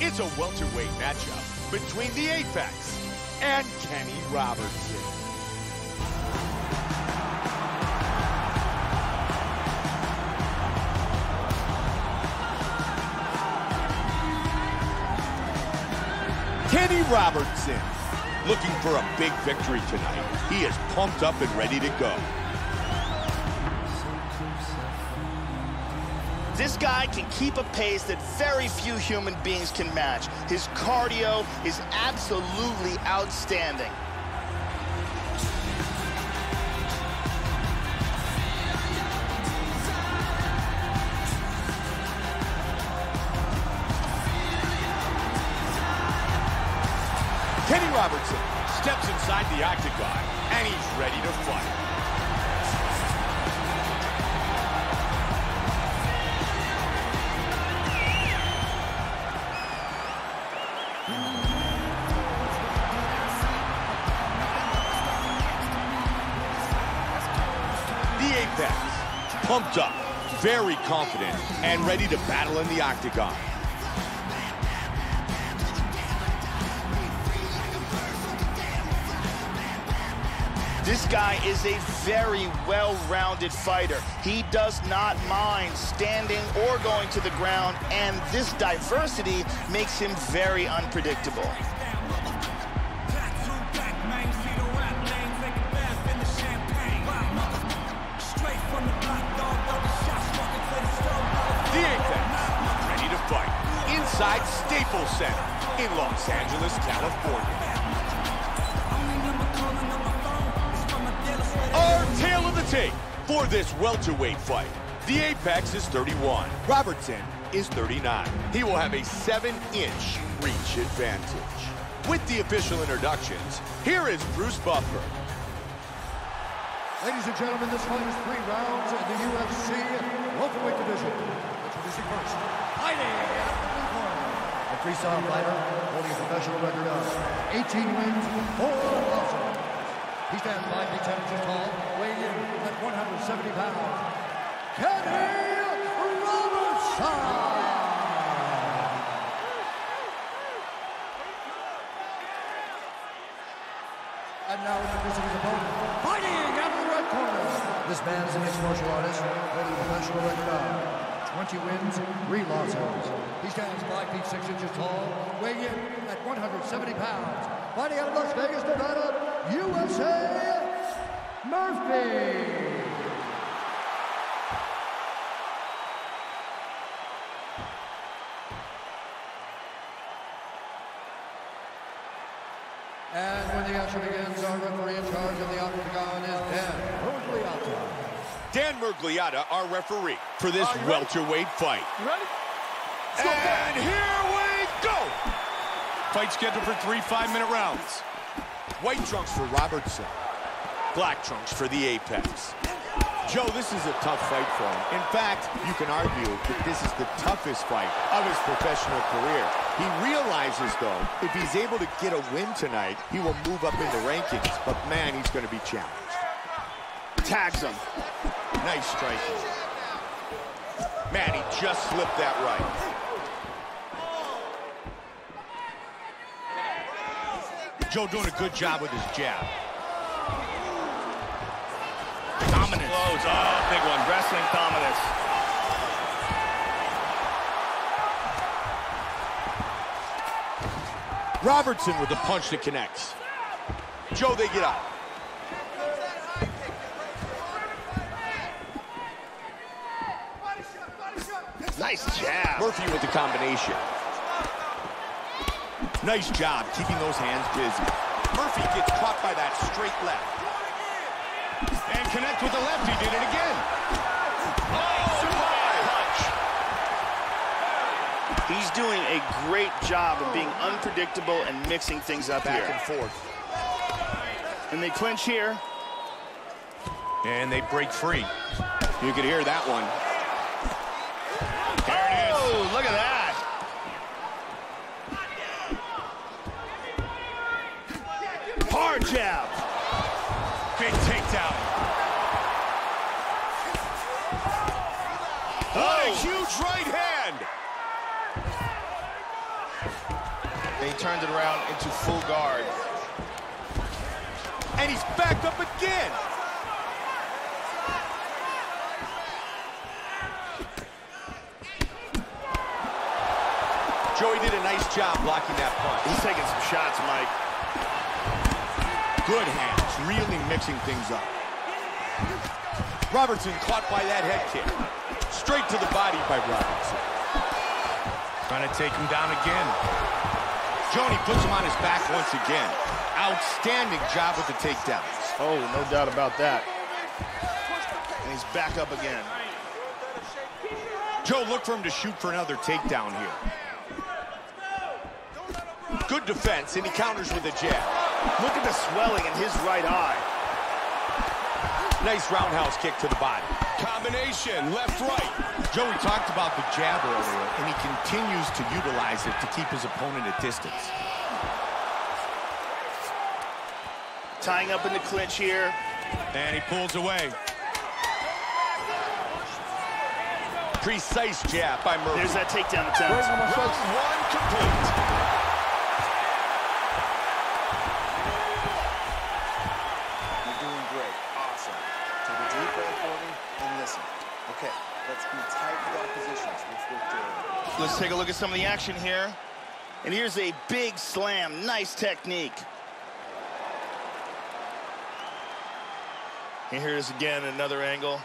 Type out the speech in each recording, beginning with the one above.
it's a welterweight matchup between the Apex and Kenny Robertson. Kenny Robertson, looking for a big victory tonight. He is pumped up and ready to go. This guy can keep a pace that very few human beings can match. His cardio is absolutely outstanding. Kenny Robertson steps inside the octagon, and he's ready to fight. Pumped up, very confident, and ready to battle in the octagon. This guy is a very well-rounded fighter. He does not mind standing or going to the ground, and this diversity makes him very unpredictable. Inside Staples Center in Los Angeles, California. Our tale of the tape for this welterweight fight. The Apex is 31. Robertson is 39. He will have a 7-inch reach advantage. With the official introductions, here is Bruce Buffer. Ladies and gentlemen, this fight is three rounds in the UFC welterweight division. Introducing first, fighting out of the blue corner. Three-star fighter holding a professional record of 18 wins, 4 losses. He stands 5 feet 10 inches tall, weighing in at 170 pounds. Kenny Robertson! And now introducing his opponent, fighting out of the red corner. This man is an mixed martial artist, holding a professional record of 20 wins, 3 losses. He stands 5 feet 6 inches tall, weighing in at 170 pounds. Fighting out of Las Vegas, Nevada, USA, Murphy. And when the action begins, our referee in charge of the octagon is Dan Miragliotta. Dan Miragliotta, our referee, for this welterweight fight. You Ready? And here we go! Fight scheduled for three five-minute rounds. White trunks for Robertson. Black trunks for the Apex. Joe, this is a tough fight for him. In fact, you can argue that this is the toughest fight of his professional career. He realizes, though, if he's able to get a win tonight, he will move up in the rankings. But, man, he's going to be challenged. Tags him. Nice striking. Man, he just slipped that right. Joe doing a good job with his jab. Dominance. Close. Oh, big one. Wrestling dominance. Robertson with the punch that connects. Joe, they get up. Nice jab. Murphy with the combination. Nice job keeping those hands busy. Murphy gets caught by that straight left. And connect with the left. He did it again. Oh, He's doing a great job of being unpredictable and mixing things up Back here. and forth. And they clinch here. And they break free. You could hear that one. Huge right hand. They turned it around into full guard. And he's back up again. Joey did a nice job blocking that punch. He's taking some shots, Mike. Good hands, really mixing things up. Robertson caught by that head kick. Straight to the body by Robertson. Trying to take him down again. Joni puts him on his back once again. Outstanding job with the takedowns. Oh, no doubt about that. And he's back up again. Joe, look for him to shoot for another takedown here. Good defense, and he counters with a jab. Look at the swelling in his right eye. Nice roundhouse kick to the body. Combination, left, right. Joey talked about the jab earlier, and he continues to utilize it to keep his opponent at distance. Tying up in the clinch here. And he pulls away. Precise jab by Murphy. There's that takedown attempt. Round one complete. Awesome. Take a deep breath for me and listen. Okay, let's be tight with our positions, which we're doing. Let's take a look at some of the action here. And here's a big slam. Nice technique. And here's again another angle.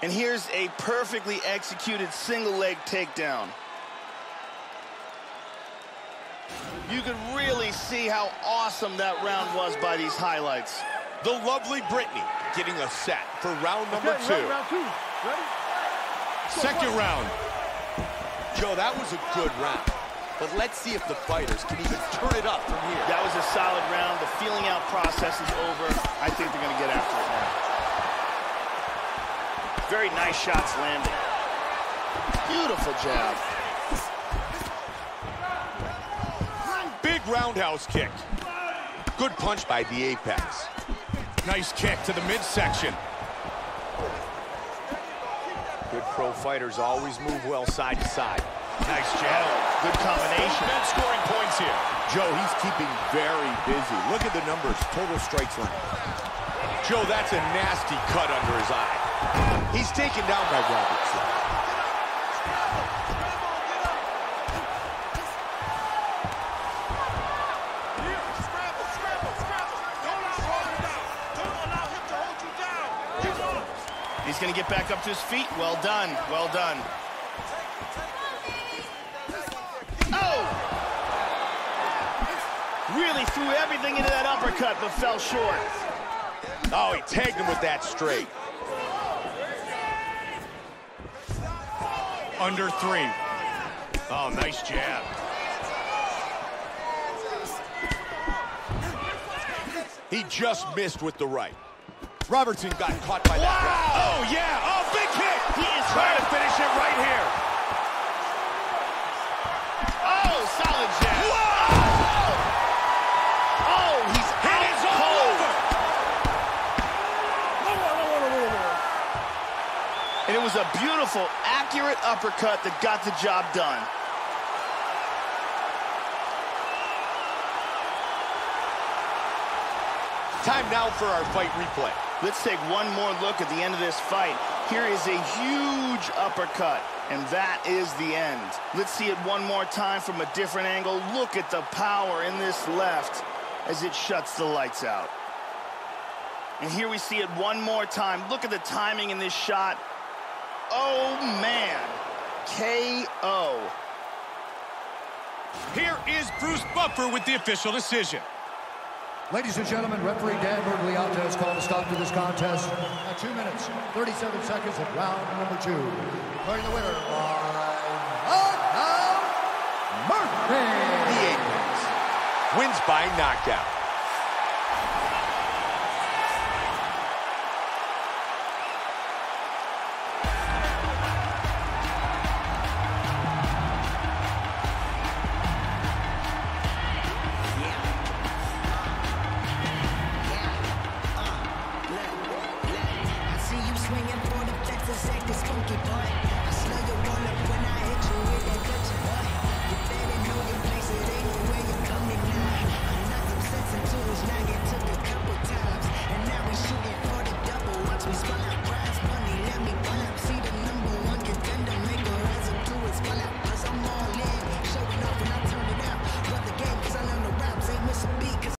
And here's a perfectly executed single leg takedown. You can really see how awesome that round was by these highlights. The lovely Brittany getting a set for round number two. Second round. Joe, that was a good round. But let's see if the fighters can even turn it up from here. That was a solid round. The feeling out process is over. I think they're going to get after it now. Very nice shots landing. Beautiful jab. Big roundhouse kick. Good punch by the Apex. Nice kick to the midsection. Good pro fighters always move well side to side. Nice jab. Good combination. Both scoring points here. Joe, he's keeping very busy. Look at the numbers, total strikes length. Joe, that's a nasty cut under his eye. He's taken down by Robertson. Going to get back up to his feet. Well done. Well done. Oh! Really threw everything into that uppercut, but fell short. Oh, he tagged him with that straight. Under three. Oh, nice jab. He just missed with the right. Robertson got caught by that. right. Oh, yeah. Oh, big kick. He is Trying to finish it right here. Oh, solid jab. Oh, oh, he's And out it's all over. And it was a beautiful, accurate uppercut that got the job done. Time now for our fight replay. Let's take one more look at the end of this fight. Here is a huge uppercut, and that is the end. Let's see it one more time from a different angle. Look at the power in this left as it shuts the lights out. And here we see it one more time. Look at the timing in this shot. Oh, man. KO. Here is Bruce Buffer with the official decision. Ladies and gentlemen, referee Dan Miragliotta has called a stop to this contest at 2 minutes, 37 seconds of round number two. Declaring the winner by Murphy! The Apex wins by knockout.